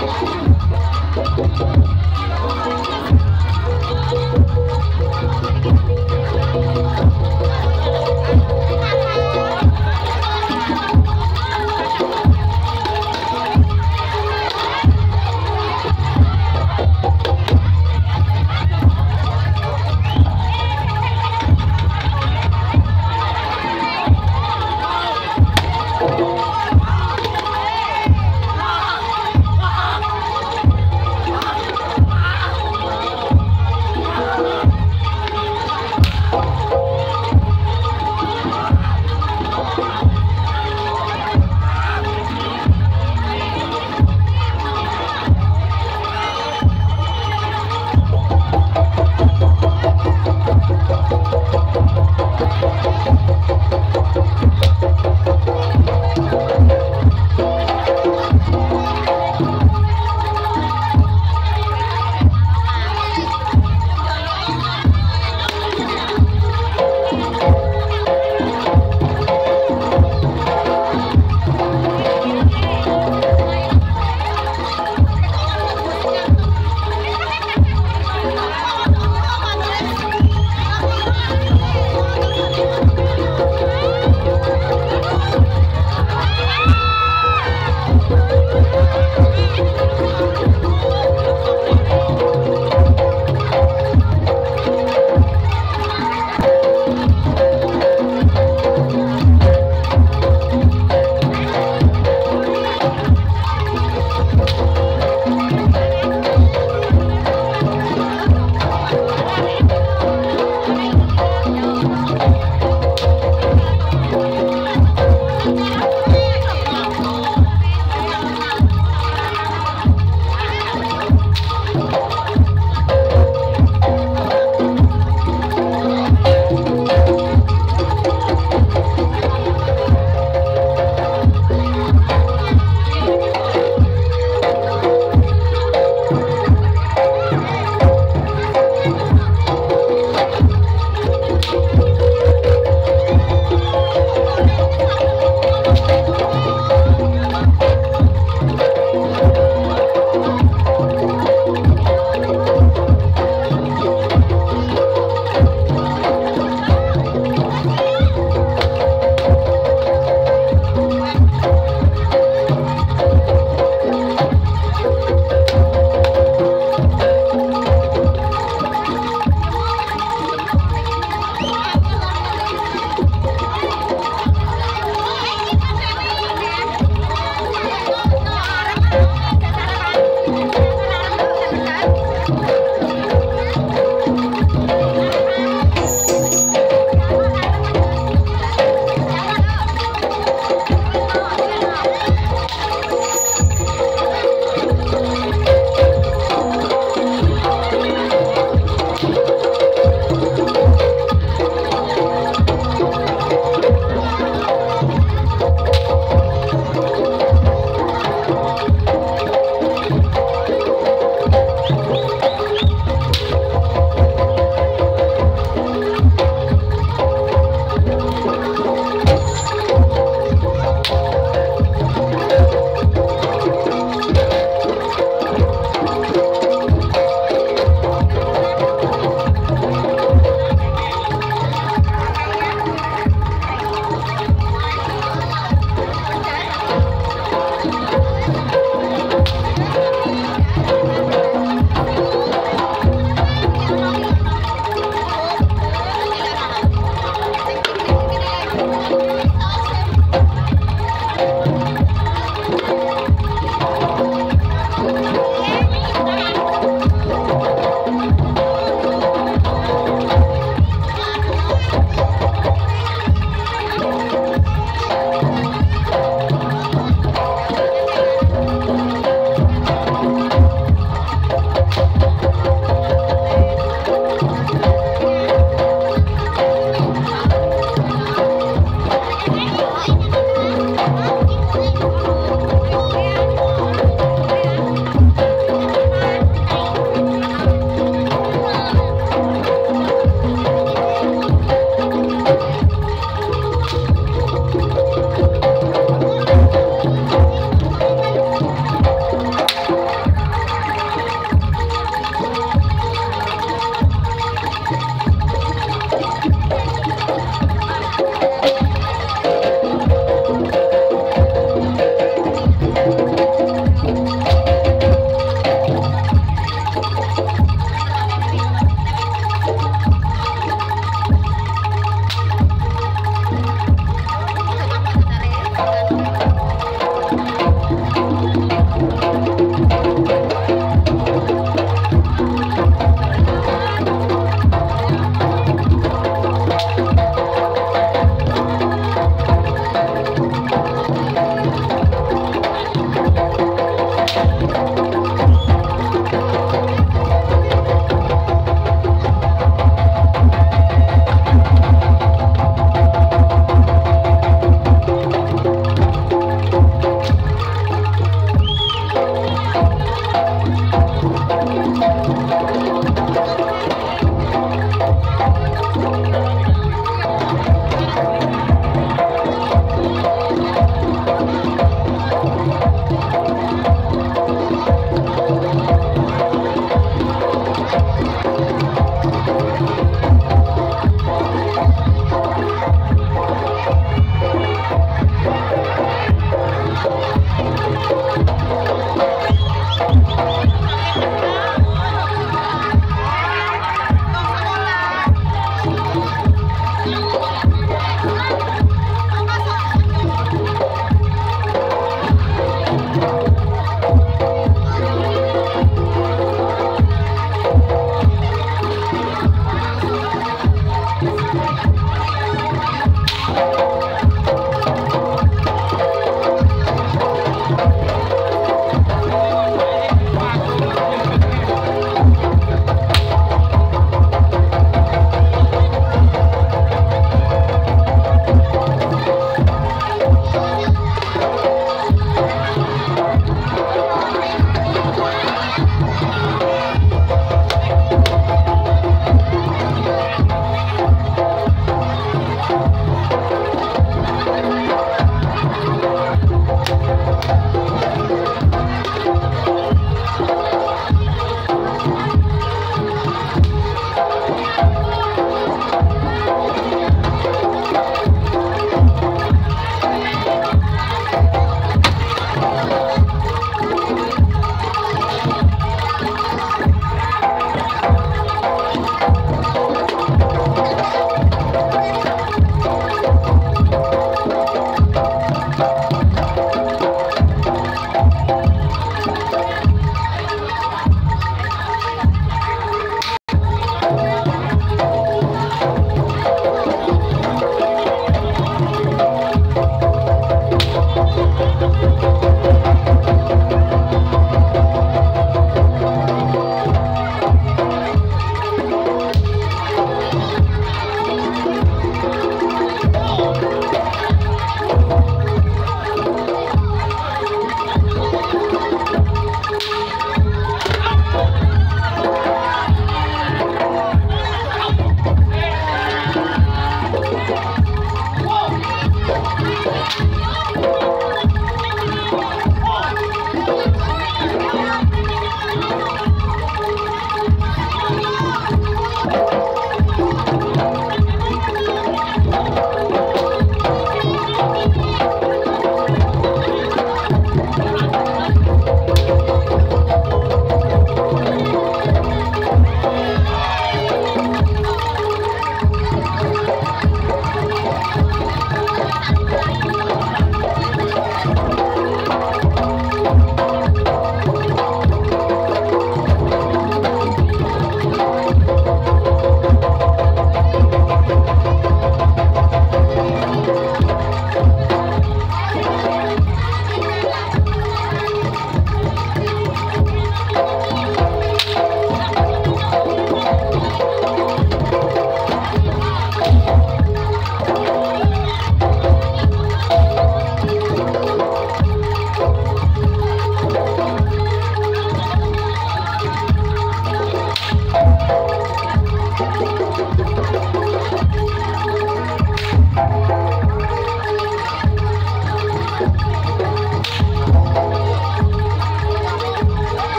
Thank